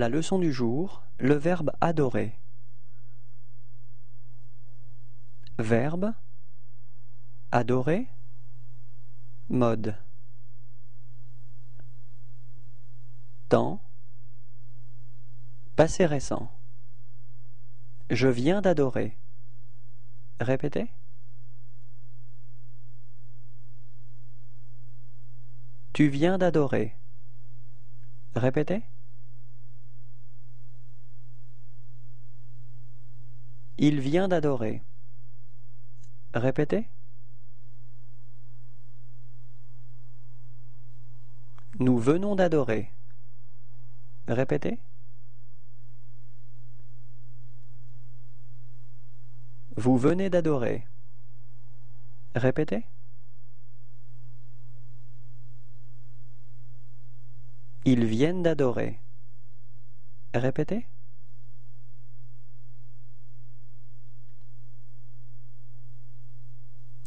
La leçon du jour, le verbe adorer. Verbe adorer mode temps passé récent Je viens d'adorer. Répétez. Tu viens d'adorer. Répétez. Il vient d'adorer. Répétez. Nous venons d'adorer. Répétez. Vous venez d'adorer. Répétez. Ils viennent d'adorer. Répétez.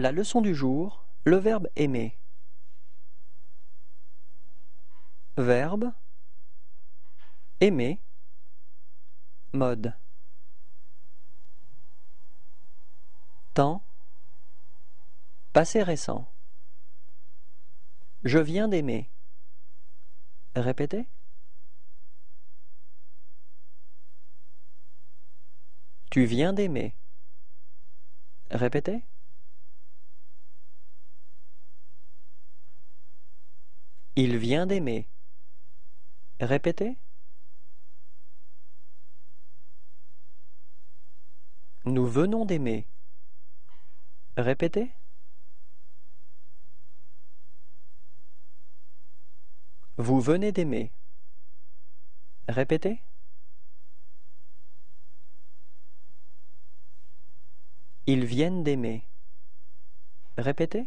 La leçon du jour, le verbe aimer. Verbe aimer mode temps passé récent Je viens d'aimer. Répétez. Tu viens d'aimer. Répétez. Il vient d'aimer. Répétez. Nous venons d'aimer. Répétez. Vous venez d'aimer. Répétez. Ils viennent d'aimer. Répétez.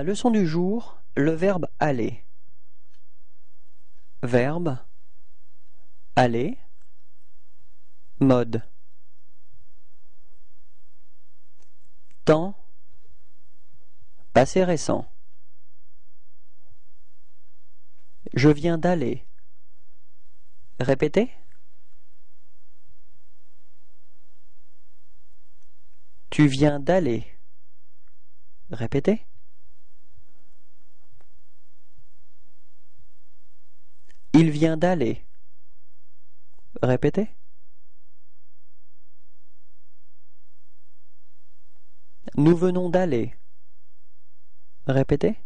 La leçon du jour, le verbe aller. Verbe aller mode temps passé récent Je viens d'aller. Répétez. Tu viens d'aller. Répétez. Il vient d'aller. Répétez. Nous venons d'aller. Répétez.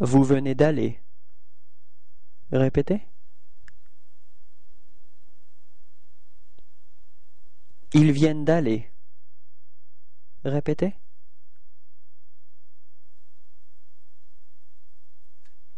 Vous venez d'aller. Répétez. Ils viennent d'aller. Répétez.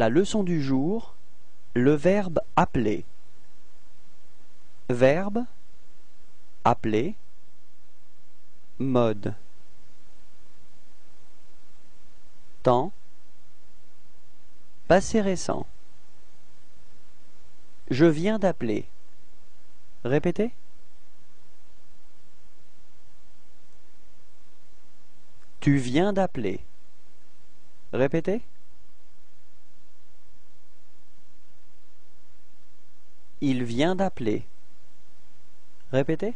La leçon du jour, le verbe appeler. Verbe, appeler, mode. Temps, passé récent. Je viens d'appeler. Répétez. Tu viens d'appeler. Répétez. Il vient d'appeler. Répétez.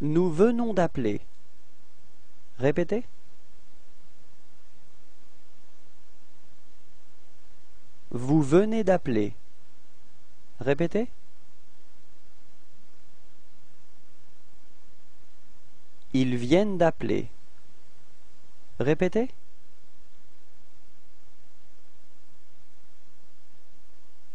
Nous venons d'appeler. Répétez. Vous venez d'appeler. Répétez. Ils viennent d'appeler. Répétez.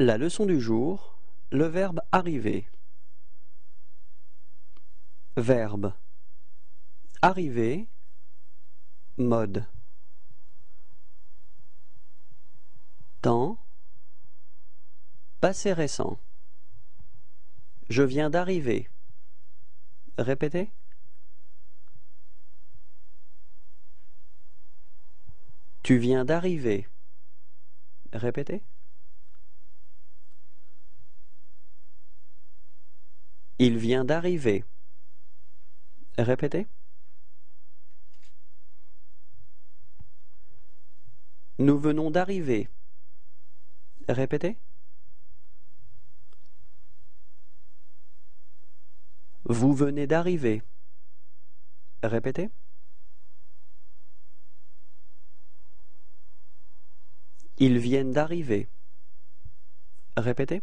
La leçon du jour, le verbe arriver. Verbe. Arriver. Mode. Temps. Passé récent. Je viens d'arriver. Répétez. Tu viens d'arriver. Répétez. Il vient d'arriver. Répétez. Nous venons d'arriver. Répétez. Vous venez d'arriver. Répétez. Ils viennent d'arriver. Répétez.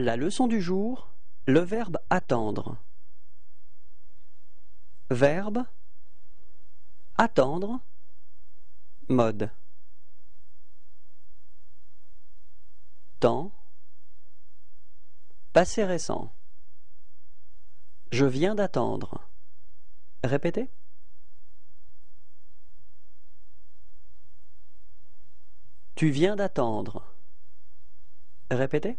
La leçon du jour, le verbe attendre. Verbe attendre mode temps passé récent Je viens d'attendre. Répétez. Tu viens d'attendre. Répétez.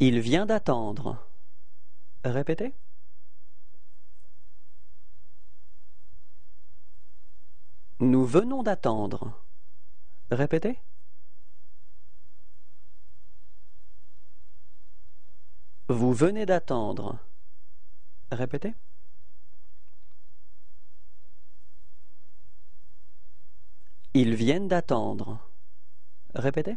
Il vient d'attendre. Répétez. Nous venons d'attendre. Répétez. Vous venez d'attendre. Répétez. Ils viennent d'attendre. Répétez.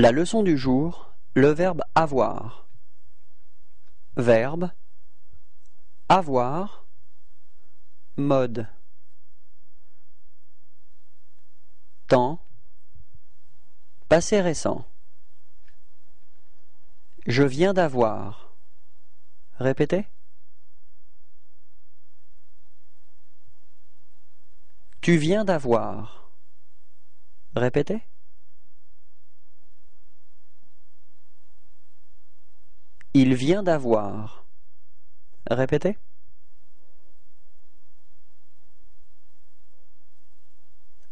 La leçon du jour, le verbe avoir. Verbe avoir mode. Temps passé récent. Je viens d'avoir. Répétez. Tu viens d'avoir. Répétez Il vient d'avoir. Répétez.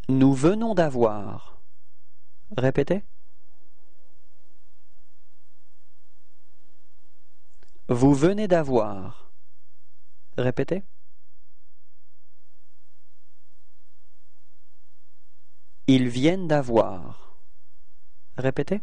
Nous venons d'avoir. Répétez. Vous venez d'avoir. Répétez. Ils viennent d'avoir. Répétez.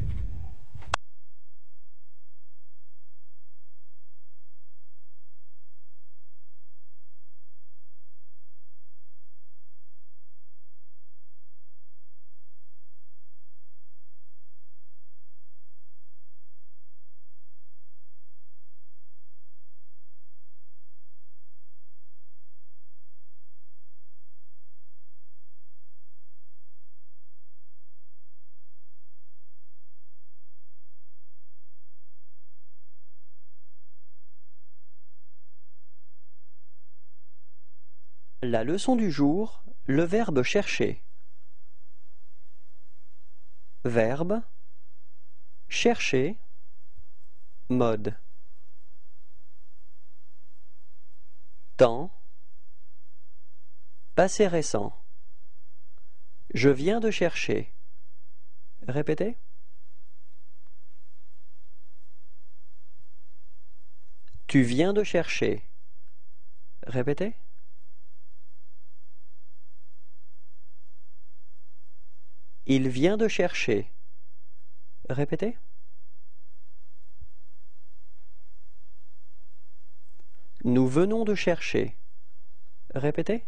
La leçon du jour, le verbe chercher. Verbe chercher mode temps passé récent Je viens de chercher. Répétez. Tu viens de chercher. Répétez. Il vient de chercher. Répétez. Nous venons de chercher. Répétez.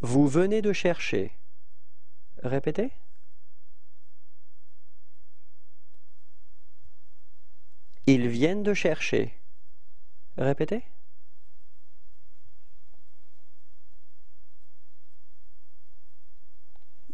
Vous venez de chercher. Répétez. Ils viennent de chercher. Répétez.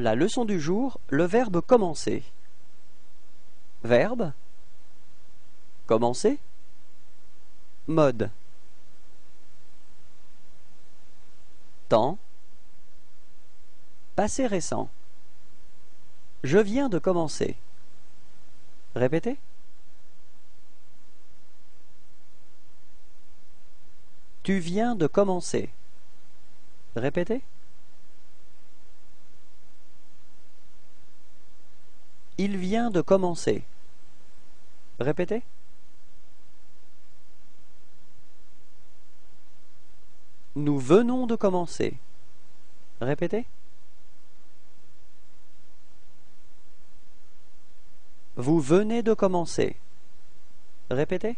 La leçon du jour, le verbe commencer. Verbe Commencer Mode Temps Passé récent Je viens de commencer. Répétez. Tu viens de commencer. Répétez. Il vient de commencer. Répétez. Nous venons de commencer. Répétez. Vous venez de commencer. Répétez.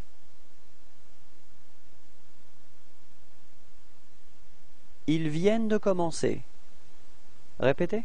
Ils viennent de commencer. Répétez.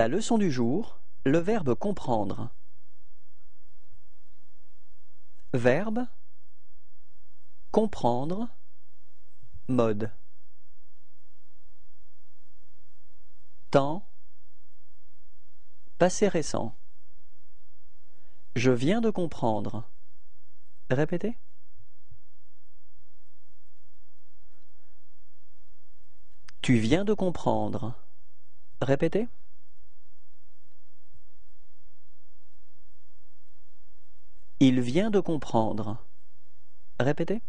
La leçon du jour, le verbe comprendre. Verbe comprendre mode temps passé récent Je viens de comprendre. Répétez. Tu viens de comprendre. Répétez. Il vient de comprendre. Répétez.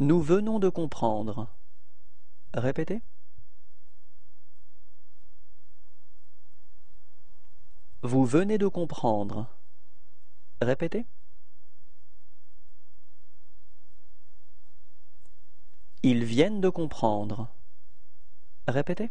Nous venons de comprendre. Répétez. Vous venez de comprendre. Répétez. Ils viennent de comprendre. Répétez.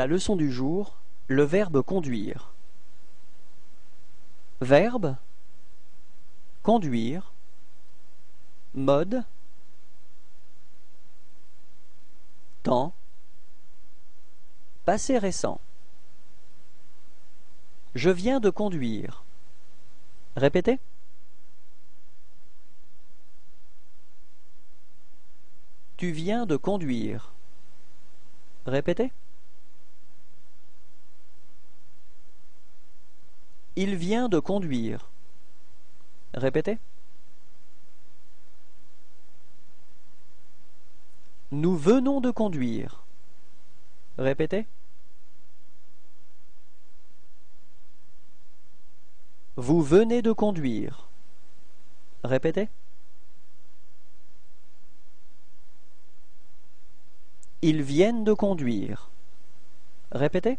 La leçon du jour, le verbe conduire. Verbe conduire mode temps passé récent Je viens de conduire. Répétez. Tu viens de conduire. Répétez. Il vient de conduire. Répétez. Nous venons de conduire. Répétez. Vous venez de conduire. Répétez. Ils viennent de conduire. Répétez.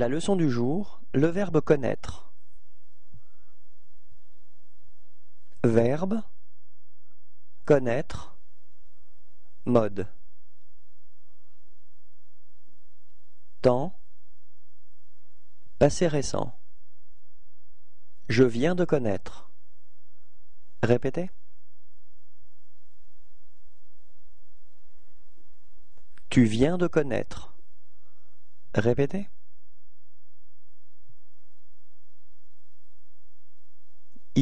La leçon du jour, le verbe connaître. Verbe connaître mode temps passé récent Je viens de connaître. Répétez. Tu viens de connaître. Répétez.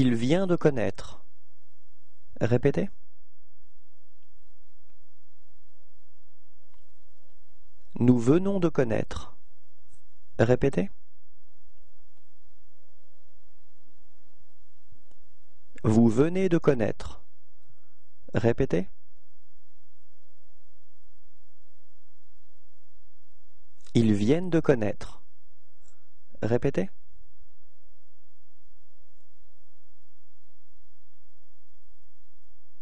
Il vient de connaître. Répétez. Nous venons de connaître. Répétez. Vous venez de connaître. Répétez. Ils viennent de connaître. Répétez.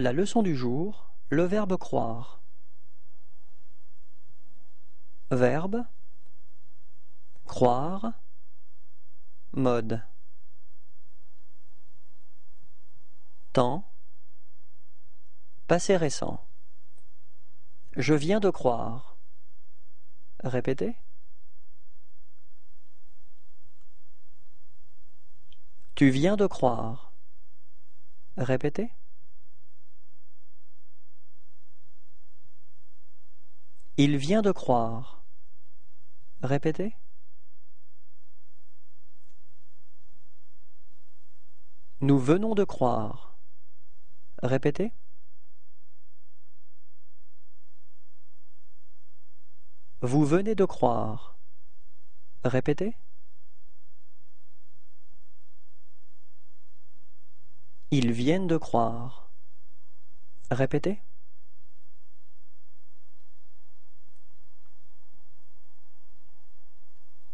La leçon du jour, le verbe croire. Verbe croire mode temps passé récent Je viens de croire. Répétez. Tu viens de croire. Répétez. Il vient de croire. Répétez. Nous venons de croire. Répétez. Vous venez de croire. Répétez. Ils viennent de croire. Répétez.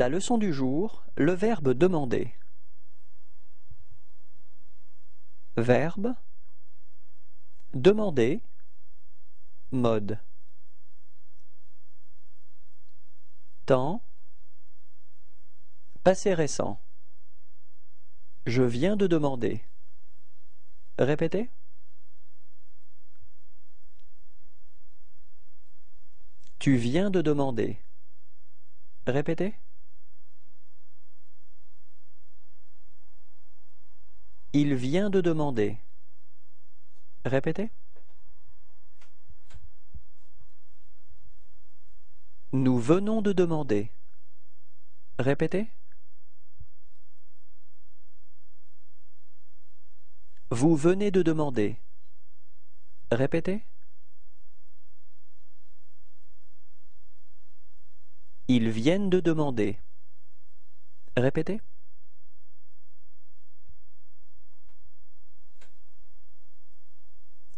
La leçon du jour, le verbe demander. Verbe demander mode temps passé récent Je viens de demander. Répétez. Tu viens de demander. Répétez. Il vient de demander. Répétez. Nous venons de demander. Répétez. Vous venez de demander. Répétez. Ils viennent de demander. Répétez.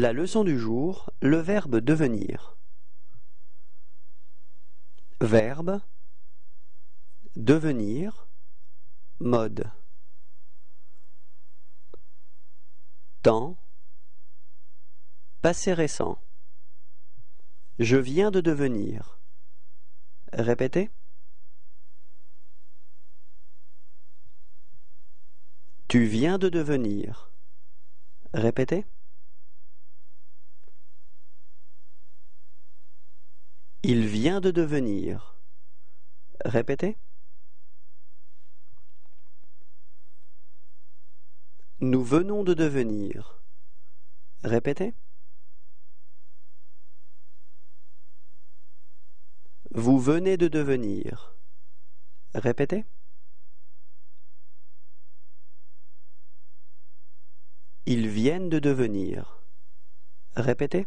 La leçon du jour, le verbe devenir. Verbe devenir mode temps passé récent Je viens de devenir. Répétez. Tu viens de devenir. Répétez. Il vient de devenir. Répétez. Nous venons de devenir. Répétez. Vous venez de devenir. Répétez. Ils viennent de devenir. Répétez.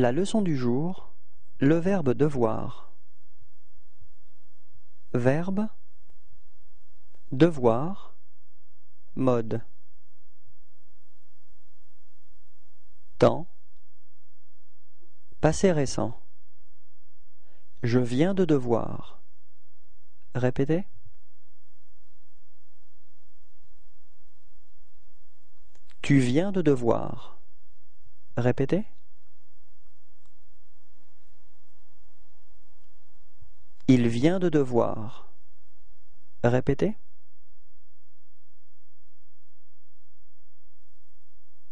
La leçon du jour, le verbe devoir. Verbe devoir mode temps passé récent Je viens de devoir. Répétez. Tu viens de devoir. Répétez. Il vient de devoir. Répétez.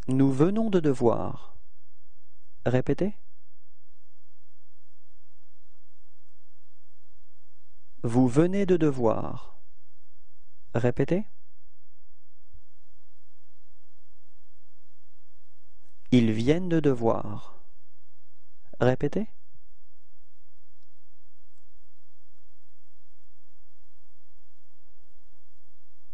Nous venons de devoir. Répétez. Vous venez de devoir. Répétez. Ils viennent de devoir. Répétez.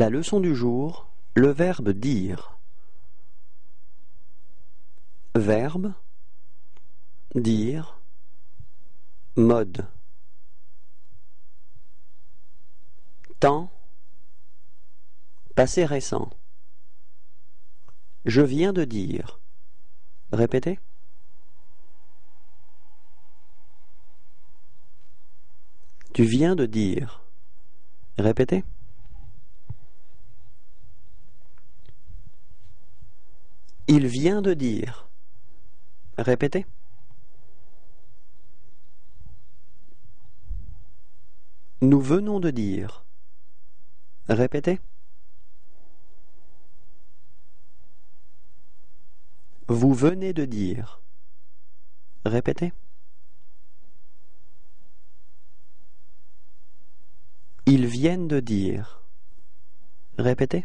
La leçon du jour, le verbe dire. Verbe, dire, mode. Temps, passé récent. Je viens de dire. Répétez. Tu viens de dire. Répétez. Il vient de dire. Répétez. Nous venons de dire. Répétez. Vous venez de dire. Répétez. Ils viennent de dire. Répétez.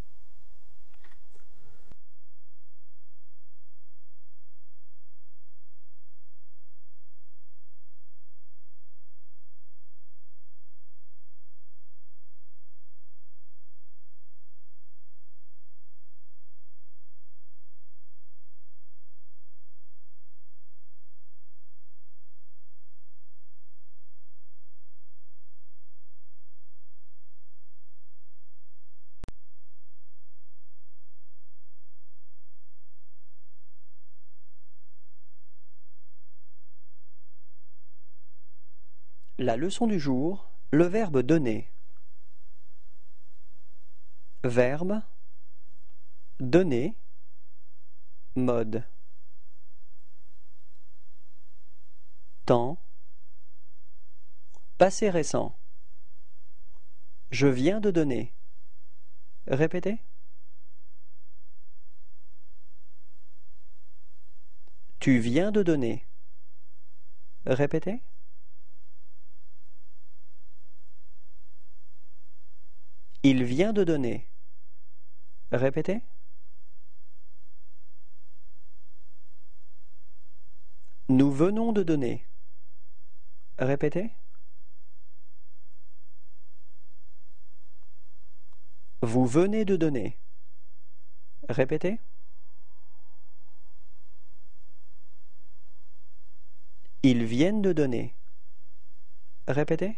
La leçon du jour, le verbe donner. Verbe donner mode temps passé récent Je viens de donner. Répétez. Tu viens de donner. Répétez. Il vient de donner. Répétez. Nous venons de donner. Répétez. Vous venez de donner. Répétez. Ils viennent de donner. Répétez.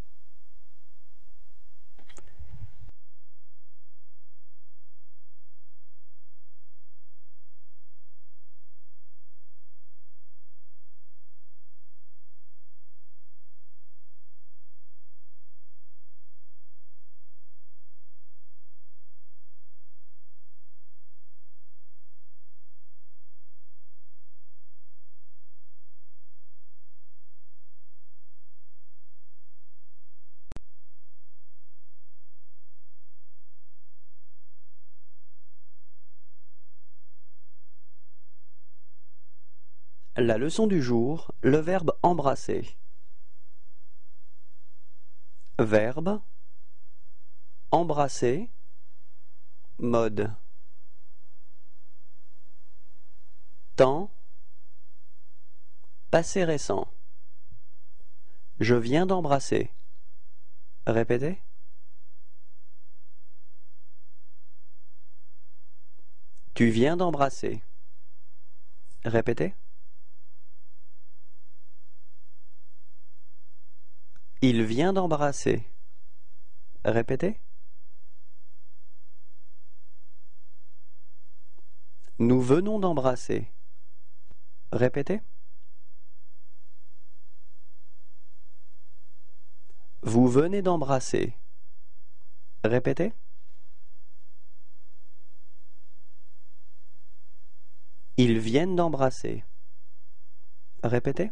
La leçon du jour, le verbe embrasser. Verbe embrasser mode temps passé récent Je viens d'embrasser. Répétez. Tu viens d'embrasser. Répétez. Il vient d'embrasser. Répétez. Nous venons d'embrasser. Répétez. Vous venez d'embrasser. Répétez. Ils viennent d'embrasser. Répétez.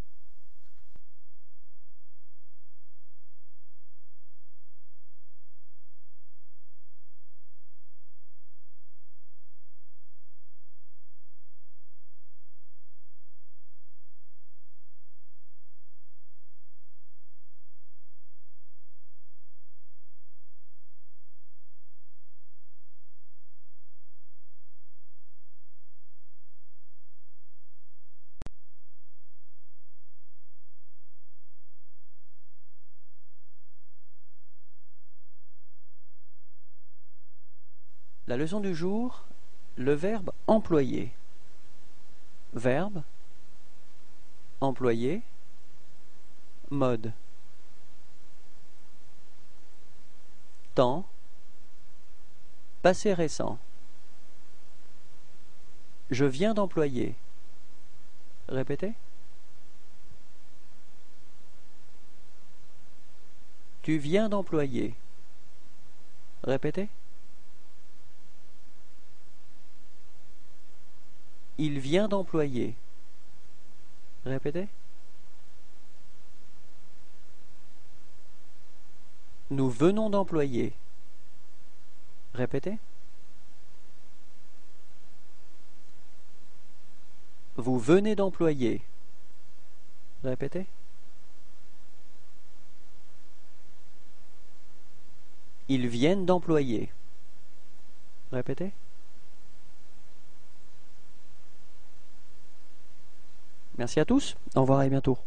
Leçon du jour, le verbe employer. Verbe, employer, mode. Temps, passé récent. Je viens d'employer. Répétez. Tu viens d'employer. Répétez. Il vient d'employer. Répétez. Nous venons d'employer. Répétez. Vous venez d'employer. Répétez. Ils viennent d'employer. Répétez. Merci à tous, au revoir et bientôt.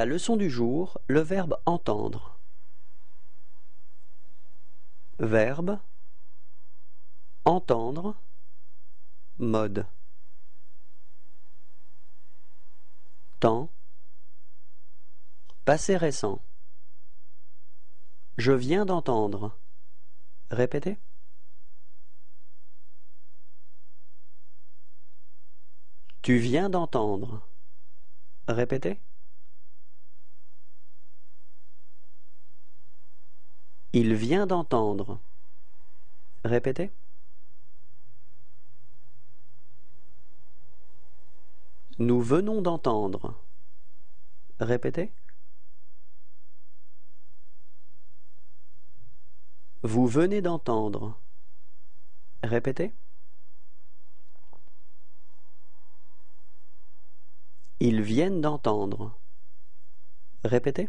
La leçon du jour, le verbe entendre. Verbe entendre mode temps passé récent Je viens d'entendre. Répétez. Tu viens d'entendre. Répétez. Il vient d'entendre. Répétez. Nous venons d'entendre. Répétez. Vous venez d'entendre. Répétez. Ils viennent d'entendre. Répétez.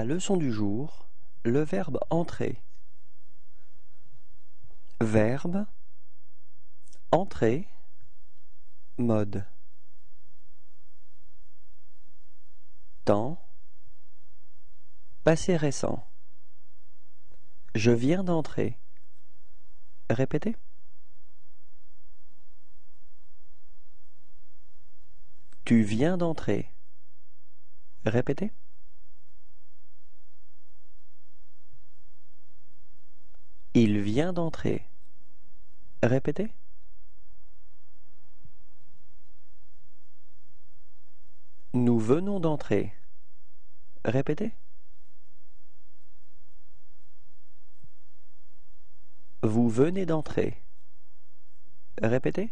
La leçon du jour, le verbe entrer. Verbe, entrer, mode. Temps, passé récent. Je viens d'entrer. Répétez. Tu viens d'entrer. Répétez. Il vient d'entrer. Répétez. Nous venons d'entrer. Répétez. Vous venez d'entrer. Répétez.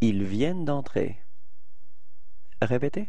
Ils viennent d'entrer. Répétez.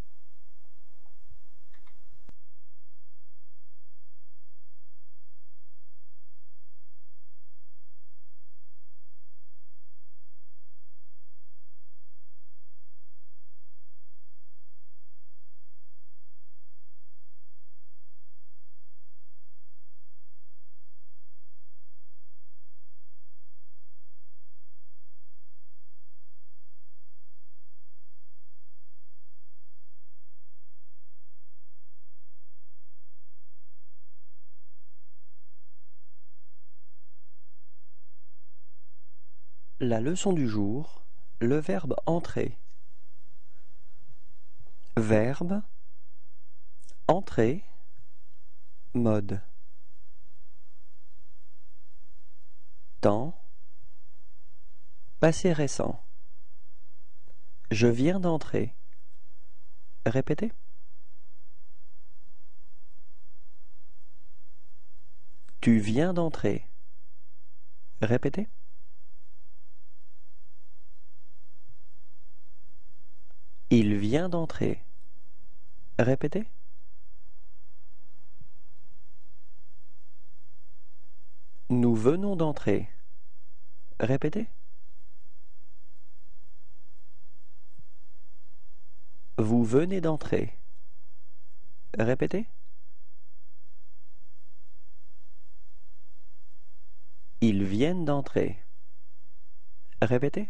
La leçon du jour, le verbe entrer. Verbe, entrer, mode. Temps, passé récent. Je viens d'entrer. Répétez. Tu viens d'entrer. Répétez. Il vient d'entrer. Répétez. Nous venons d'entrer. Répétez. Vous venez d'entrer. Répétez. Ils viennent d'entrer. Répétez.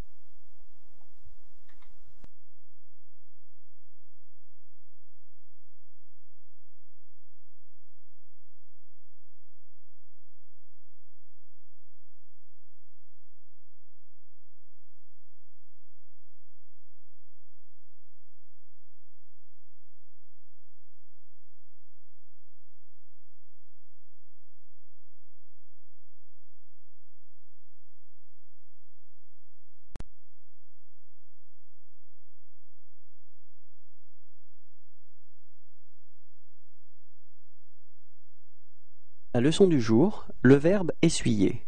Leçon du jour, le verbe essuyer.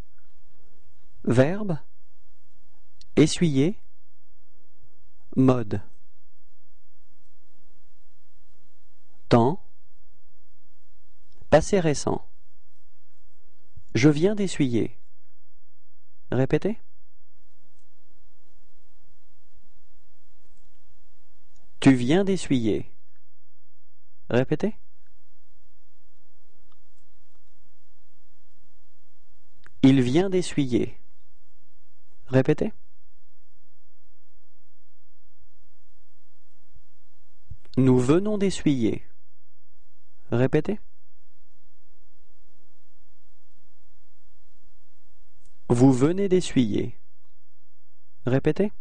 Verbe, essuyer, mode. Temps, passé récent. Je viens d'essuyer. Répétez. Tu viens d'essuyer. Répétez. Il vient d'essuyer. Répétez. Nous venons d'essuyer. Répétez. Vous venez d'essuyer. Répétez.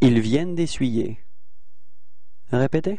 Ils viennent d'essuyer. Répétez.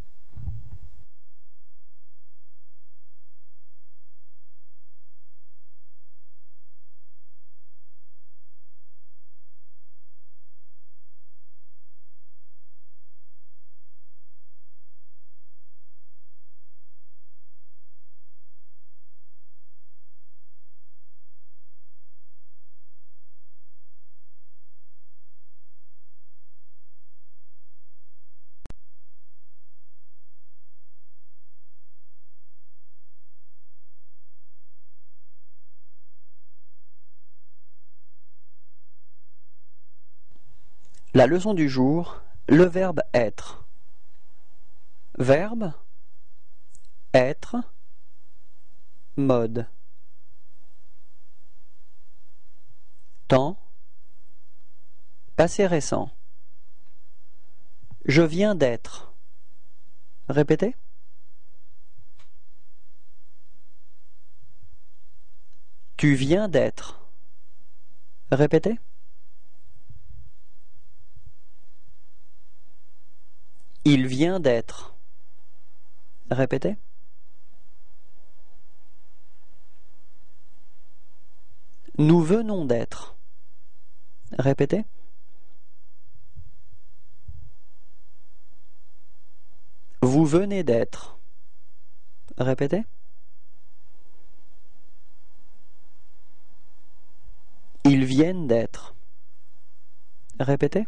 La leçon du jour, le verbe être. Verbe être mode temps passé récent Je viens d'être. Répétez. Tu viens d'être. Répétez. Il vient d'être. Répétez. Nous venons d'être. Répétez. Vous venez d'être. Répétez. Ils viennent d'être. Répétez.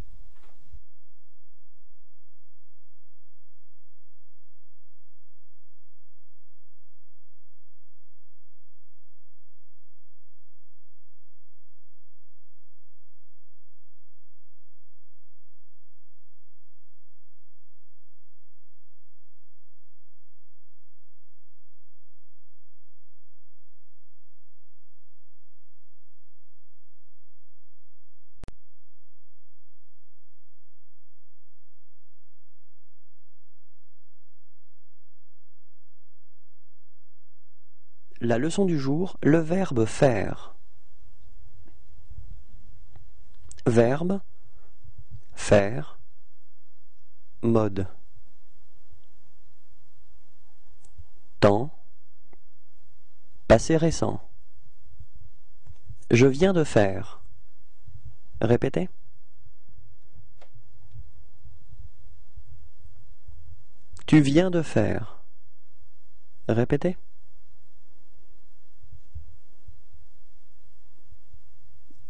La leçon du jour, le verbe faire. Verbe, faire, mode. Temps, passé récent. Je viens de faire. Répétez. Tu viens de faire. Répétez.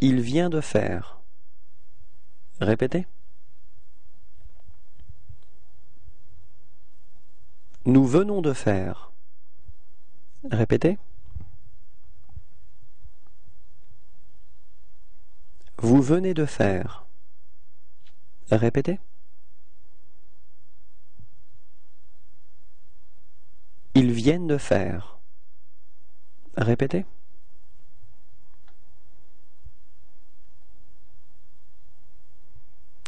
Il vient de faire. Répétez. Nous venons de faire. Répétez. Vous venez de faire. Répétez. Ils viennent de faire. Répétez.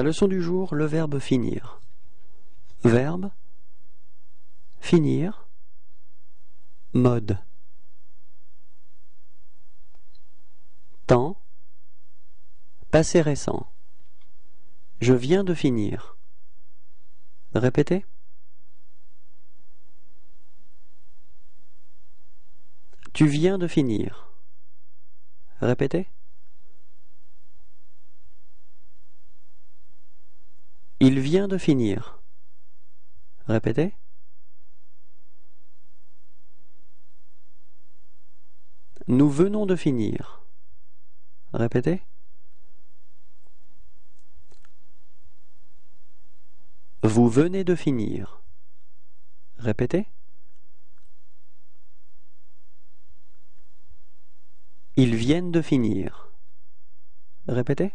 La leçon du jour, le verbe finir. Verbe finir mode temps passé récent Je viens de finir. Répétez. Tu viens de finir. Répétez. Il vient de finir. Répétez. Nous venons de finir. Répétez. Vous venez de finir. Répétez. Ils viennent de finir. Répétez.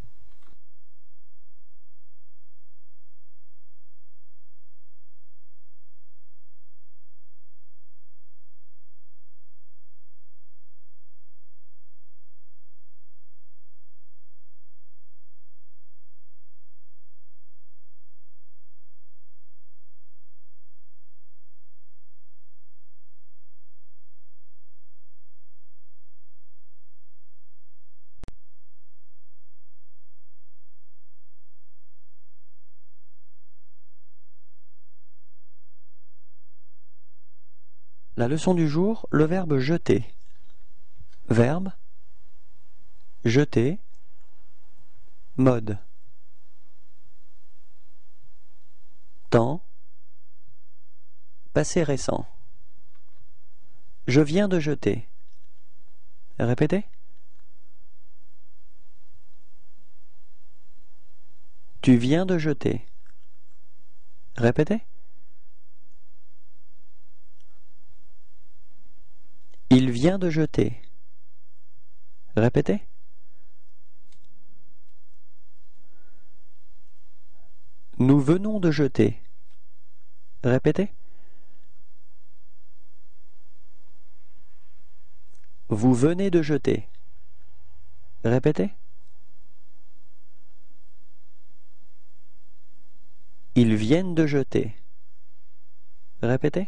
Leçon du jour, le verbe jeter. Verbe jeter. Mode. Temps. Passé récent. Je viens de jeter. Répétez. Tu viens de jeter. Répétez. Il vient de jeter. Répétez. Nous venons de jeter. Répétez. Vous venez de jeter. Répétez. Ils viennent de jeter. Répétez.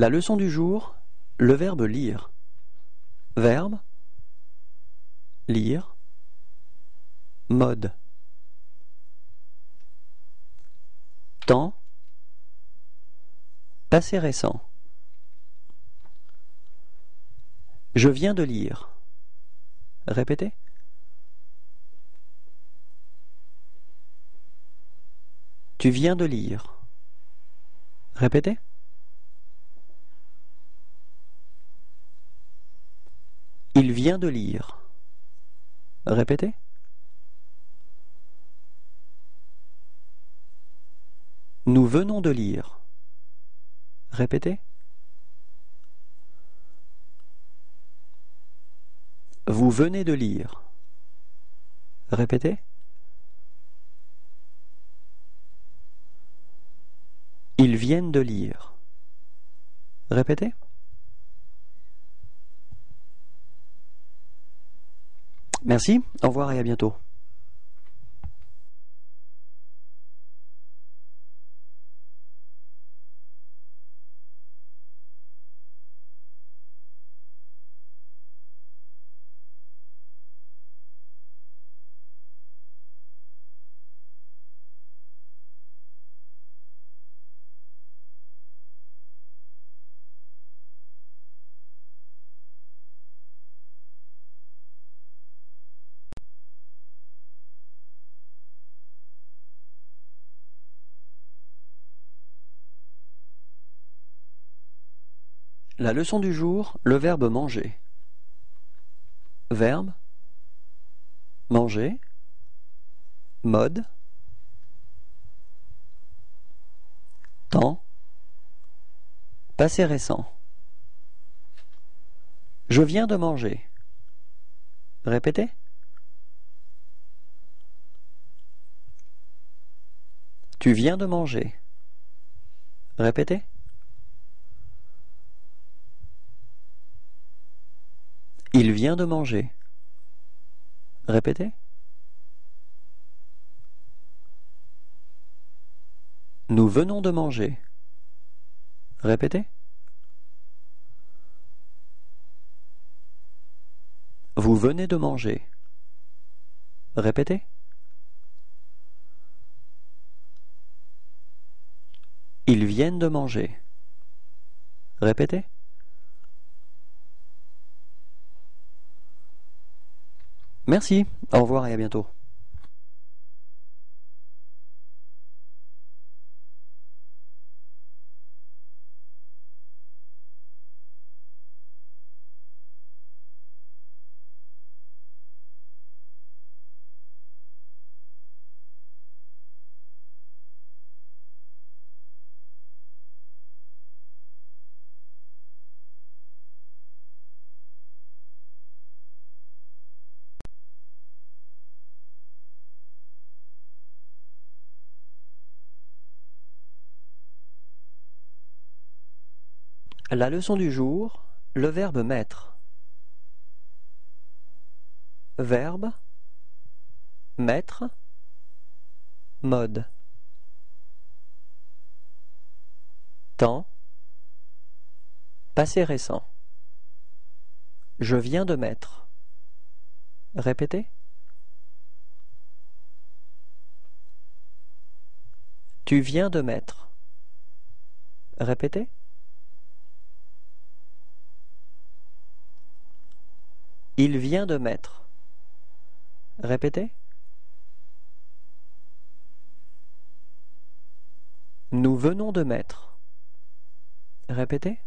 La leçon du jour, le verbe lire. Verbe lire. Mode. Temps. Passé récent. Je viens de lire. Répétez. Tu viens de lire. Répétez. Il vient de lire. Répétez. Nous venons de lire. Répétez. Vous venez de lire. Répétez. Ils viennent de lire. Répétez. Merci, au revoir et à bientôt. La leçon du jour, le verbe manger. Verbe manger. Mode. Temps. Passé récent. Je viens de manger. Répétez. Tu viens de manger. Répétez. Il vient de manger. Répétez. Nous venons de manger. Répétez. Vous venez de manger. Répétez. Ils viennent de manger. Répétez. Merci, au revoir et à bientôt. La leçon du jour, le verbe mettre. Verbe, mettre, mode. Temps, passé récent. Je viens de mettre. Répétez. Tu viens de mettre. Répétez. Il vient de mettre. Répétez. Nous venons de mettre. Répétez.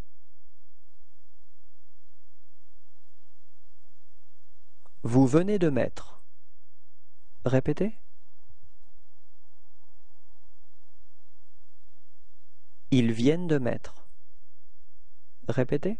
Vous venez de mettre. Répétez. Ils viennent de mettre. Répétez.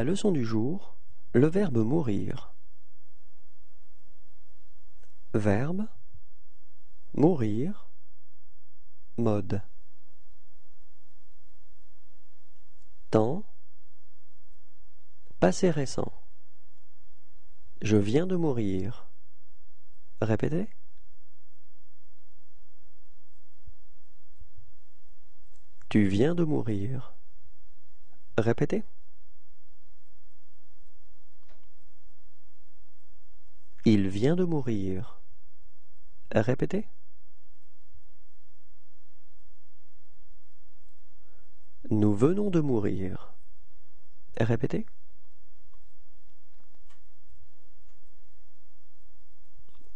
La leçon du jour, le verbe mourir. Verbe, mourir, mode. Temps, passé récent. Je viens de mourir. Répétez. Tu viens de mourir. Répétez. Il vient de mourir. Répétez. Nous venons de mourir. Répétez.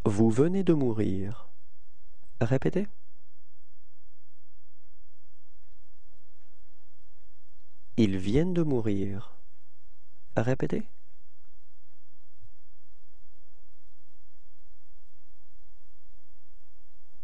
Vous venez de mourir. Répétez. Ils viennent de mourir. Répétez.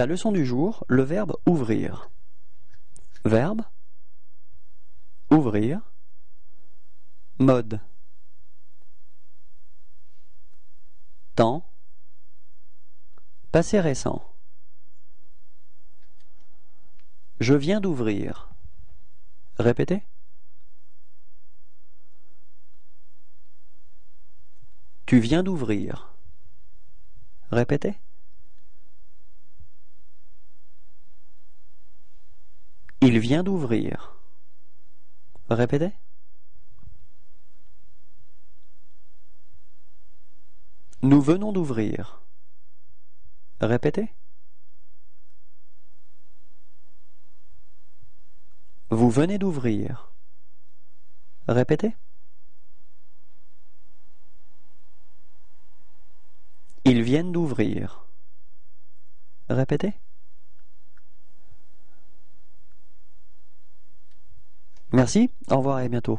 La leçon du jour, le verbe ouvrir. Verbe ouvrir. Mode temps passé récent. Je viens d'ouvrir. Répétez. Tu viens d'ouvrir. Répétez. Il vient d'ouvrir. Répétez. Nous venons d'ouvrir. Répétez. Vous venez d'ouvrir. Répétez. Ils viennent d'ouvrir. Répétez. Merci, au revoir et à bientôt.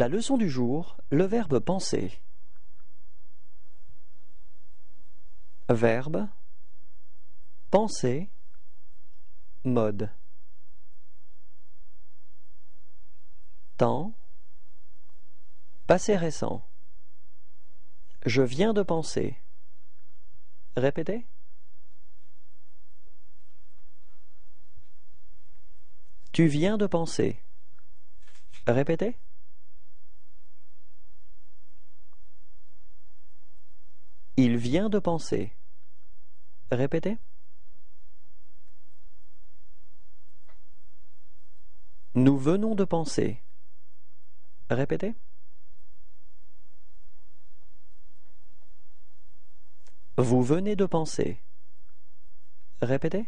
La leçon du jour, le verbe penser. Verbe, penser, mode. Temps, passé récent. Je viens de penser. Répétez. Tu viens de penser. Répétez. Il vient de penser. Répétez. Nous venons de penser. Répétez. Vous venez de penser. Répétez.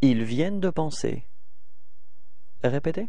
Ils viennent de penser. Répétez.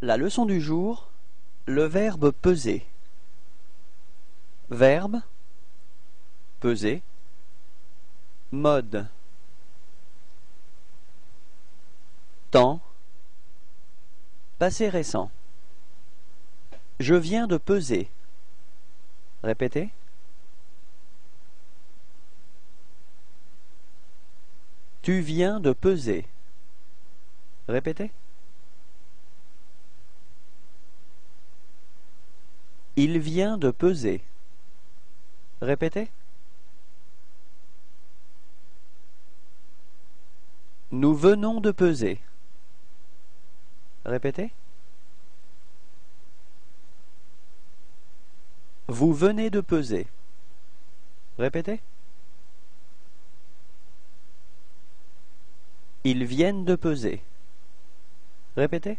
La leçon du jour, le verbe peser. Verbe, peser, mode, temps, passé récent. Je viens de peser. Répétez. Tu viens de peser. Répétez. Il vient de peser. Répétez. Nous venons de peser. Répétez. Vous venez de peser. Répétez. Ils viennent de peser. Répétez.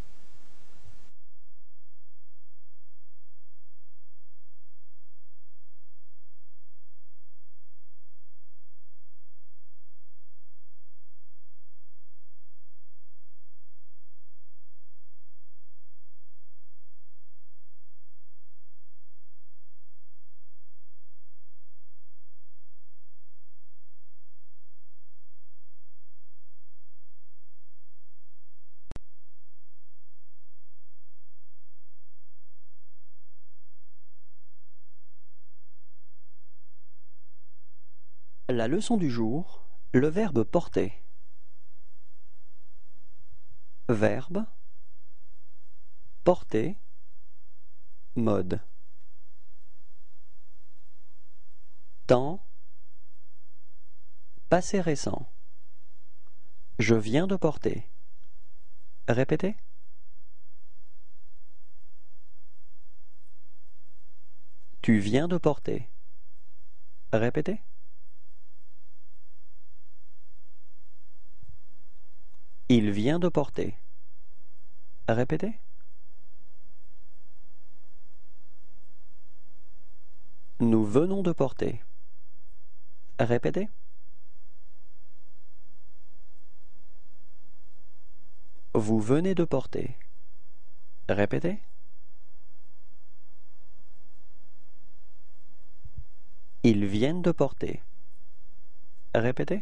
Leçon du jour, le verbe porter. Verbe, porter, mode. Temps, passé récent. Je viens de porter. Répétez. Tu viens de porter. Répétez. Il vient de porter. Répétez. Nous venons de porter. Répétez. Vous venez de porter. Répétez. Ils viennent de porter. Répétez.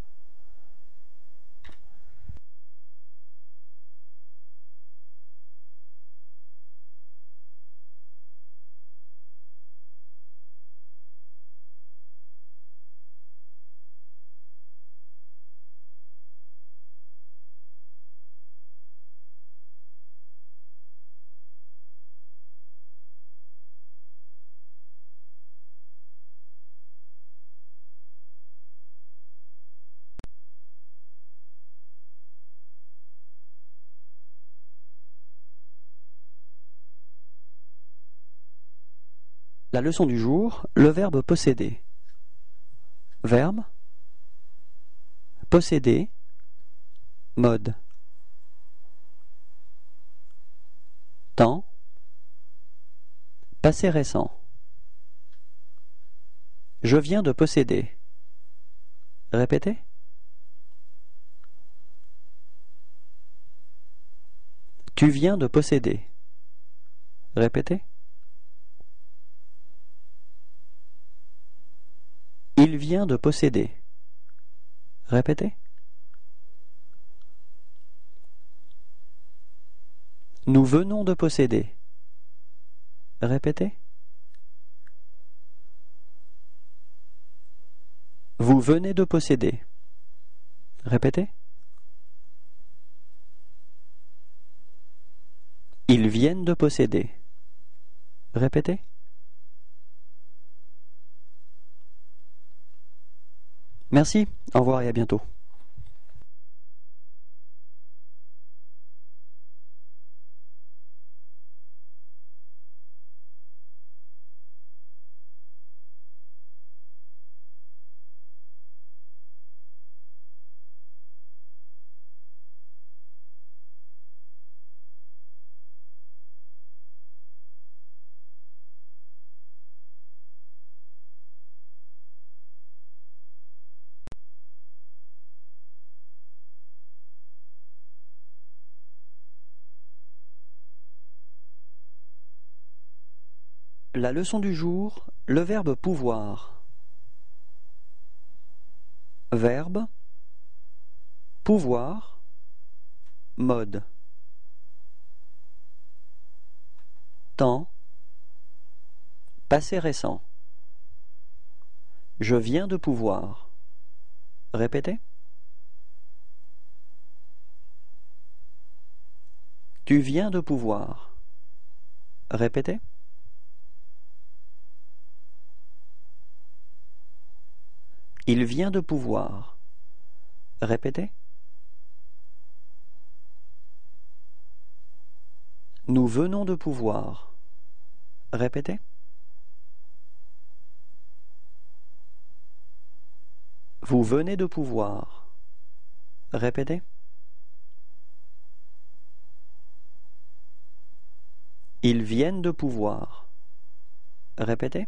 La leçon du jour, le verbe posséder. Verbe Posséder Mode Temps Passé récent Je viens de posséder. Répétez. Tu viens de posséder. Répétez. Il vient de posséder. Répétez. Nous venons de posséder. Répétez. Vous venez de posséder. Répétez. Ils viennent de posséder. Répétez. Merci, au revoir et à bientôt. La leçon du jour, le verbe pouvoir. Verbe pouvoir mode temps passé récent Je viens de pouvoir. Répétez. Tu viens de pouvoir. Répétez. Il vient de pouvoir. Répétez. Nous venons de pouvoir. Répétez. Vous venez de pouvoir. Répétez. Ils viennent de pouvoir. Répétez.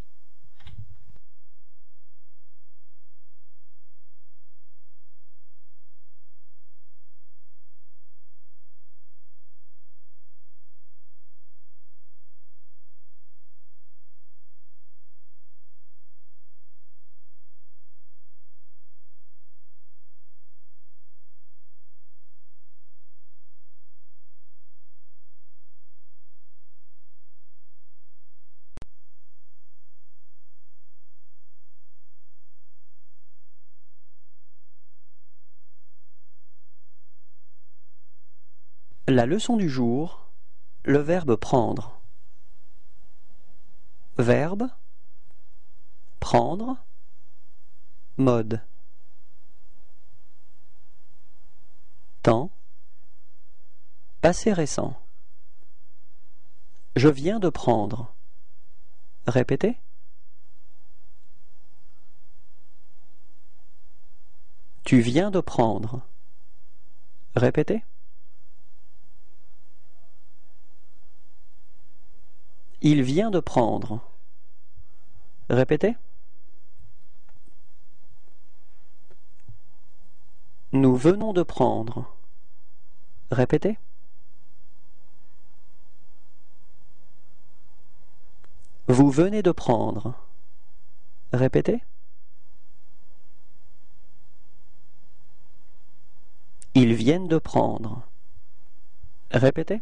La leçon du jour, le verbe prendre. Verbe prendre mode temps passé récent Je viens de prendre. Répétez. Tu viens de prendre. Répétez. Il vient de prendre. Répétez. Nous venons de prendre. Répétez. Vous venez de prendre. Répétez. Ils viennent de prendre. Répétez.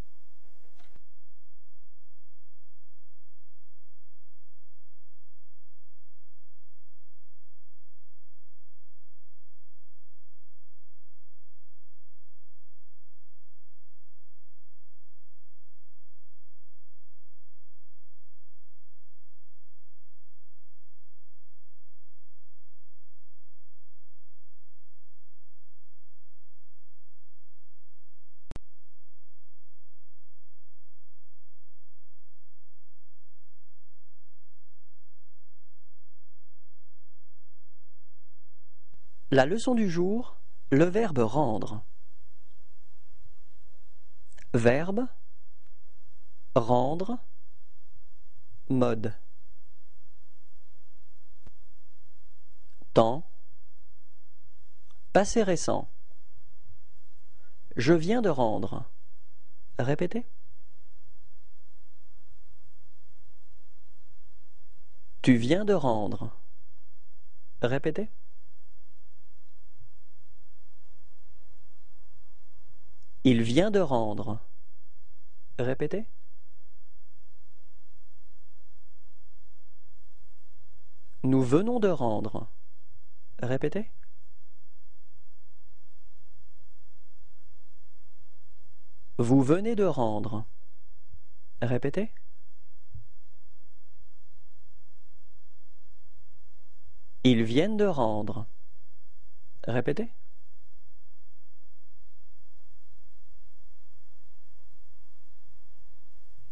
La leçon du jour, le verbe rendre. Verbe rendre mode. Temps passé récent. Je viens de rendre. Répétez. Tu viens de rendre. Répétez il vient de rendre répétez Nous venons de rendre. Répétez. Vous venez de rendre. Répétez. Ils viennent de rendre. Répétez.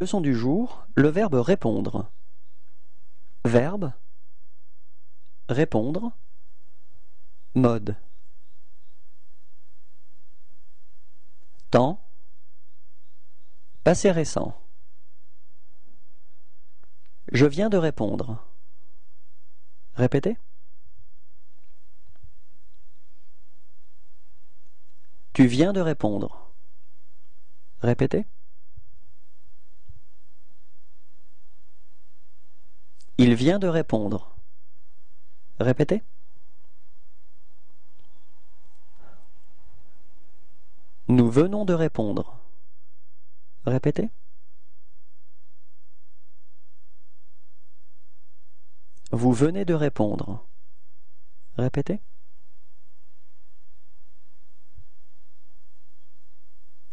Leçon du jour, le verbe répondre. Verbe répondre mode temps passé récent Je viens de répondre. Répétez. Tu viens de répondre. Répétez. Il vient de répondre. Répétez. Nous venons de répondre. Répétez. Vous venez de répondre. Répétez.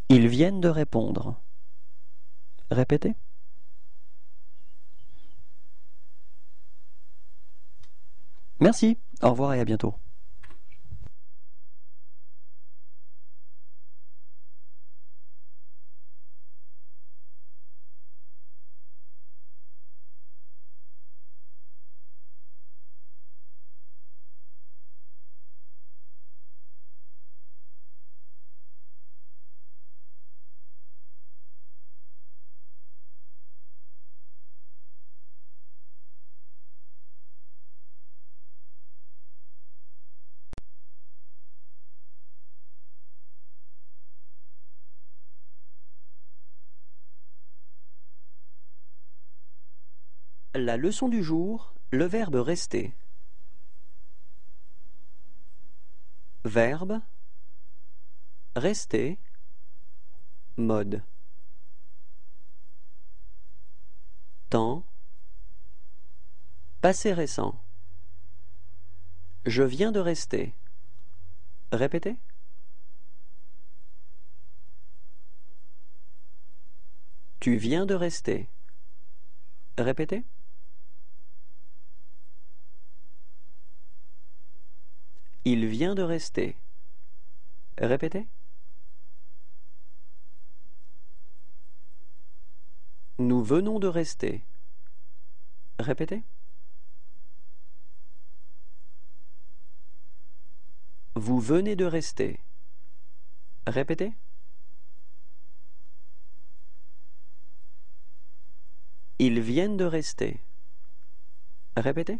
Ils viennent de répondre. Répétez. Merci, au revoir et à bientôt. La leçon du jour, le verbe rester. Verbe rester mode temps passé récent Je viens de rester. Répétez. Tu viens de rester. Répétez. Il vient de rester. Répétez. Nous venons de rester. Répétez. Vous venez de rester. Répétez. Ils viennent de rester. Répétez.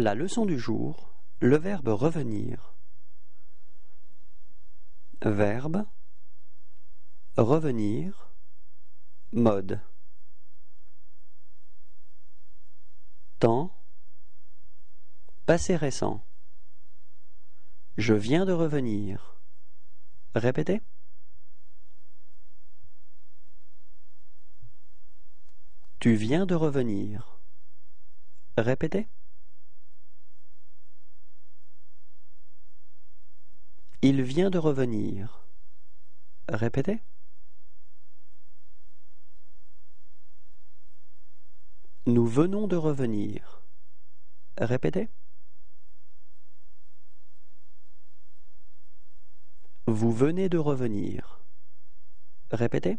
La leçon du jour, le verbe revenir. Verbe revenir mode temps passé récent Je viens de revenir. Répétez. Tu viens de revenir. Répétez. Il vient de revenir. Répétez. Nous venons de revenir. Répétez. Vous venez de revenir. Répétez.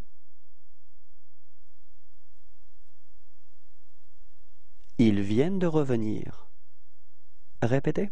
Ils viennent de revenir. Répétez.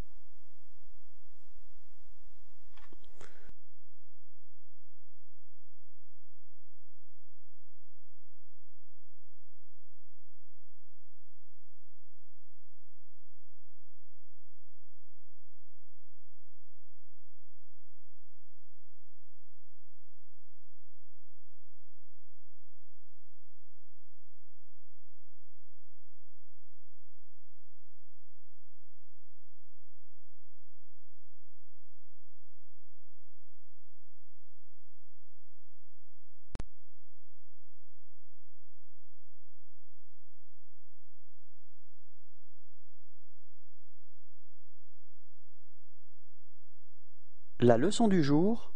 La leçon du jour,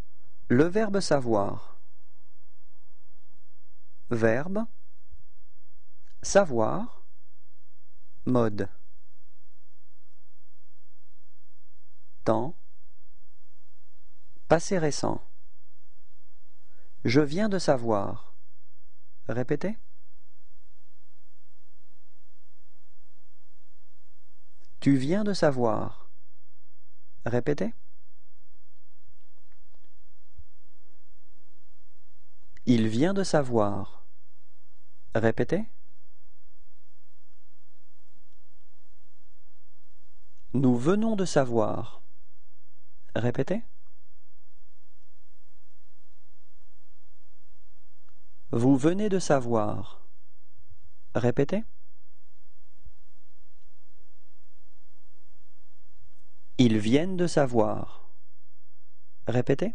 le verbe savoir. Verbe savoir mode temps passé récent Je viens de savoir. Répétez. Tu viens de savoir. Répétez. Il vient de savoir. Répétez. Nous venons de savoir. Répétez. Vous venez de savoir. Répétez. Ils viennent de savoir. Répétez.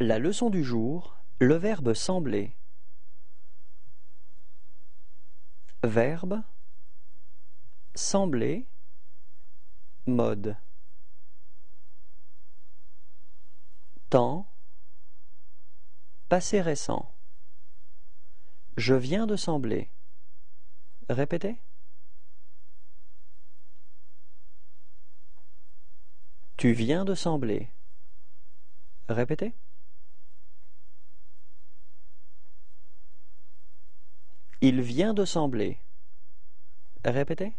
La leçon du jour, le verbe sembler. Verbe sembler mode temps passé récent Je viens de sembler. Répétez. Tu viens de sembler. Répétez. Il vient de sembler. Répétez.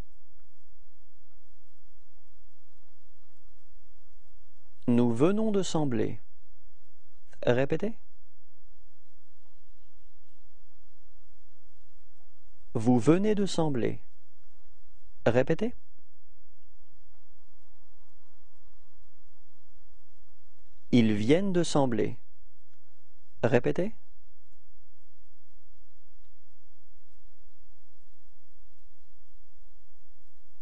Nous venons de sembler. Répétez. Vous venez de sembler. Répétez. Ils viennent de sembler. Répétez.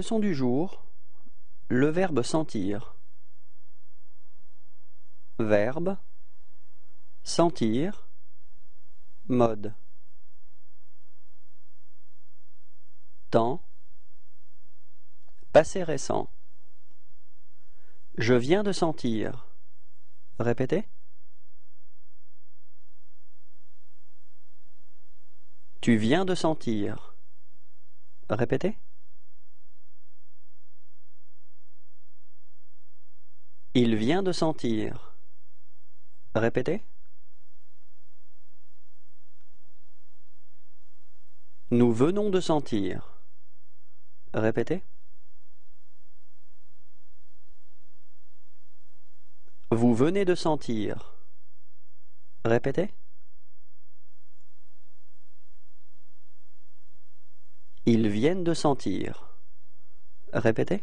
Leçon du jour. Le verbe sentir. Verbe. Sentir. Mode. Temps. Passé récent. Je viens de sentir. Répétez. Tu viens de sentir. Répétez. Il vient de sentir. Répétez. Nous venons de sentir. Répétez. Vous venez de sentir. Répétez. Ils viennent de sentir. Répétez.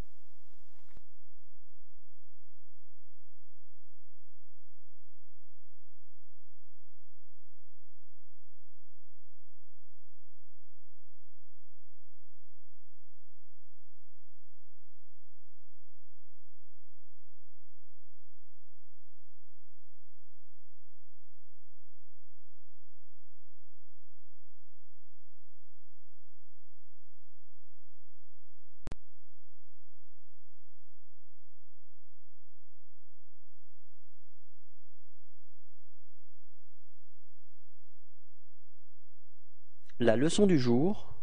La leçon du jour,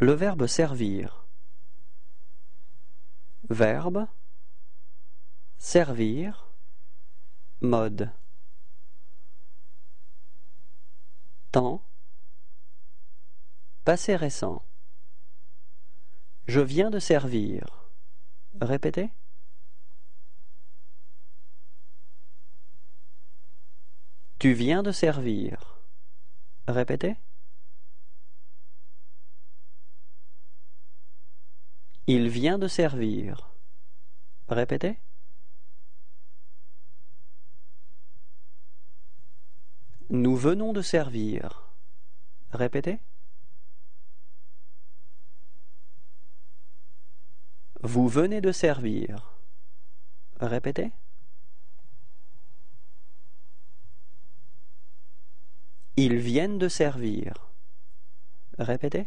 le verbe servir. Verbe, servir, mode. Temps, passé récent. Je viens de servir. Répétez. Tu viens de servir. Répétez. Il vient de servir. Répétez. Nous venons de servir. Répétez. Vous venez de servir. Répétez. Ils viennent de servir. Répétez.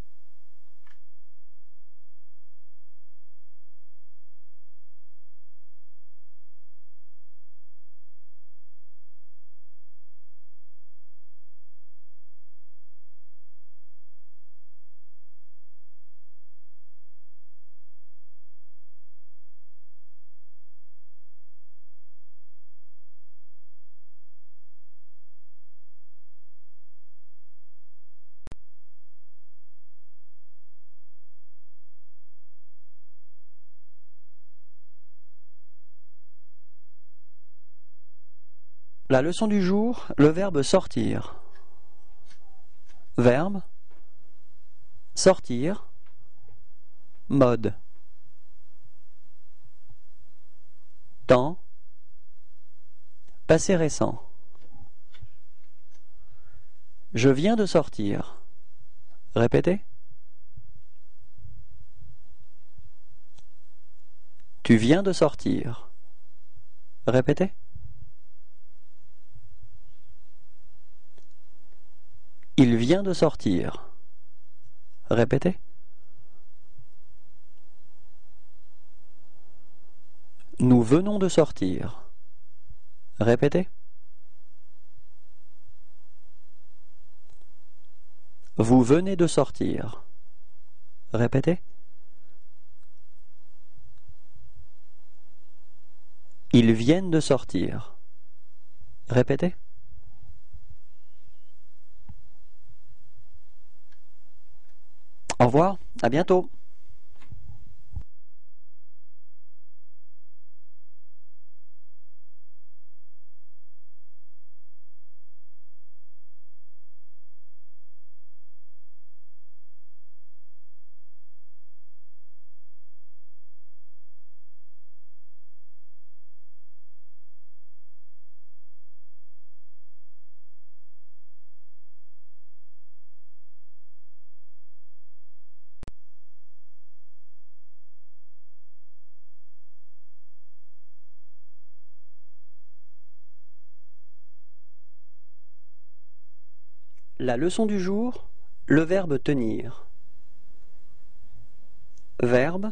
La leçon du jour, le verbe sortir. Verbe sortir mode temps passé récent Je viens de sortir. Répétez. Tu viens de sortir. Répétez. Il vient de sortir. Répétez. Nous venons de sortir. Répétez. Vous venez de sortir. Répétez. Ils viennent de sortir. Répétez. Au revoir, à bientôt. Leçon du jour, le verbe tenir. Verbe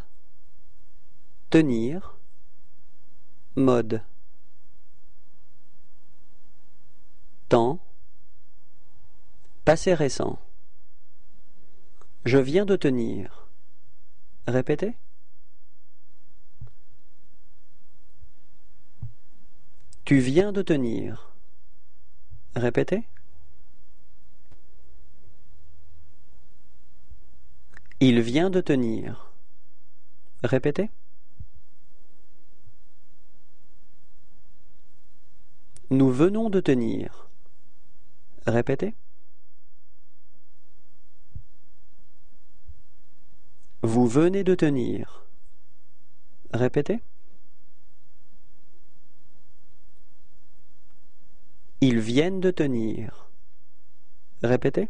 tenir mode temps passé récent Je viens de tenir. Répétez. Tu viens de tenir. Répétez. Il vient de tenir. Répétez. Nous venons de tenir. Répétez. Vous venez de tenir. Répétez. Ils viennent de tenir. Répétez.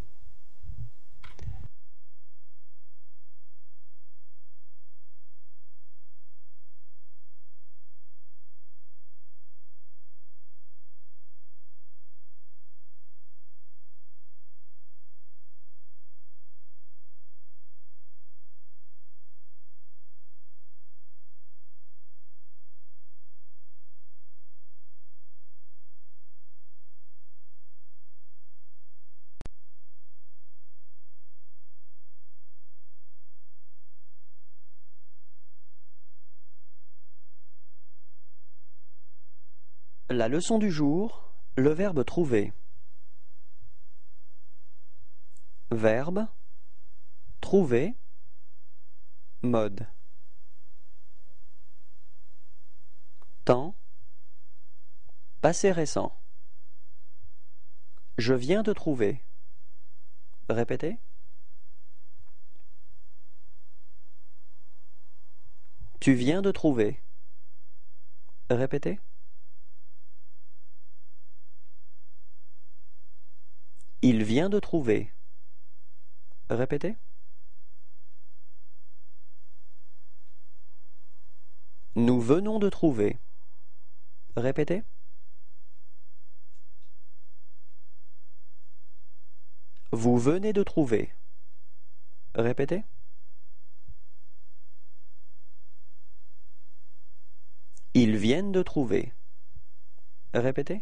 La leçon du jour, le verbe trouver. Verbe trouver mode temps passé récent Je viens de trouver. Répétez. Tu viens de trouver. Répétez. Il de trouver. Répétez. Nous venons de trouver. Répétez. Vous venez de trouver. Répétez. Ils viennent de trouver. Répétez.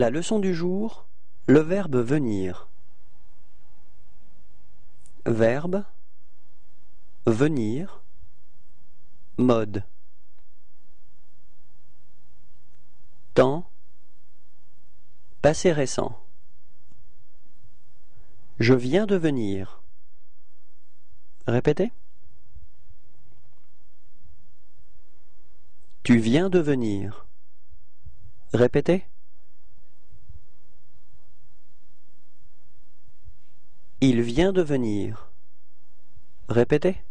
La leçon du jour, le verbe venir. Verbe venir mode temps Passé récent. Je viens de venir. Répétez. Tu viens de venir. Répétez. Il vient de venir. Répétez.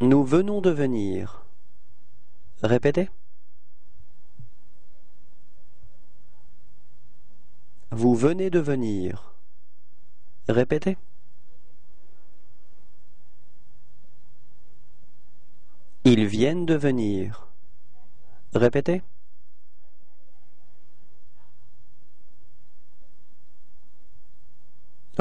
Nous venons de venir. Répétez. Vous venez de venir. Répétez. Ils viennent de venir. Répétez.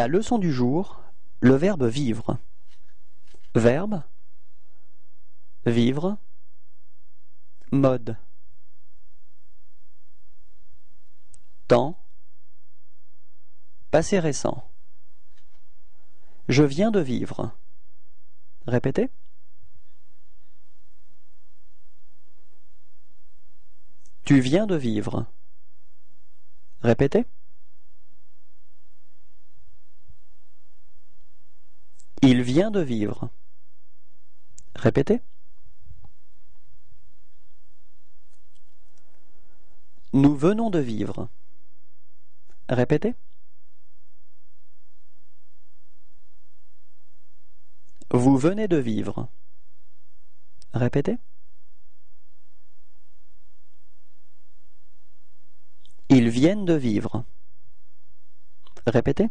La leçon du jour, le verbe vivre. Verbe vivre mode temps passé récent Je viens de vivre. Répétez. Tu viens de vivre. Répétez. Il vient de vivre. Répétez. Nous venons de vivre. Répétez. Vous venez de vivre. Répétez. Ils viennent de vivre. Répétez.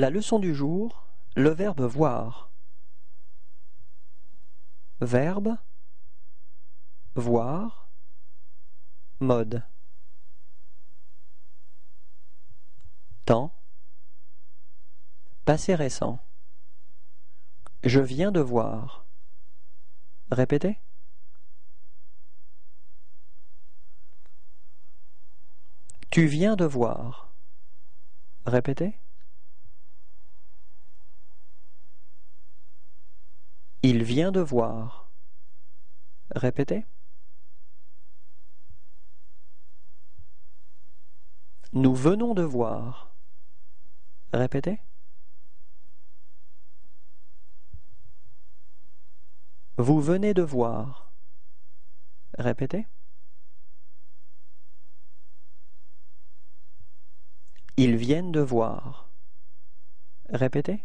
La leçon du jour, le verbe voir. Verbe voir mode temps passé récent Je viens de voir. Répétez. Tu viens de voir. Répétez. Il vient de voir. Répétez. Nous venons de voir. Répétez. Vous venez de voir. Répétez. Ils viennent de voir. Répétez.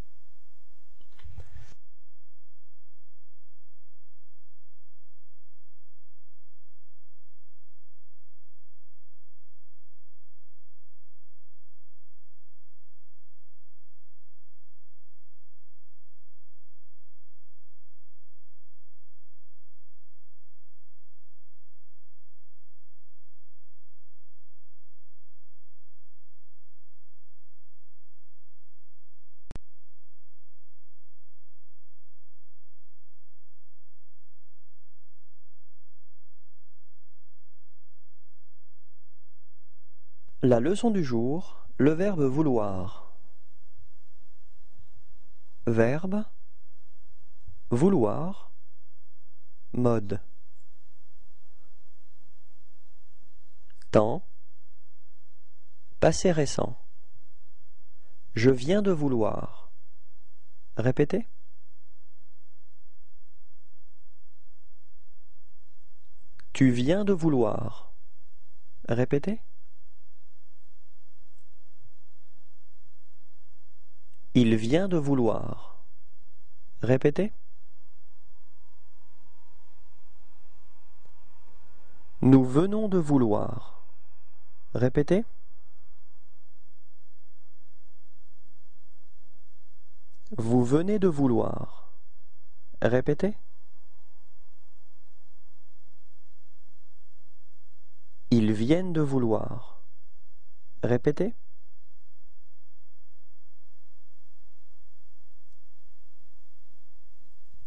La leçon du jour, le verbe vouloir. Verbe vouloir mode temps passé récent Je viens de vouloir. Répétez. Tu viens de vouloir. Répétez. Il vient de vouloir. Répétez. Nous venons de vouloir. Répétez. Vous venez de vouloir. Répétez. Ils viennent de vouloir. Répétez.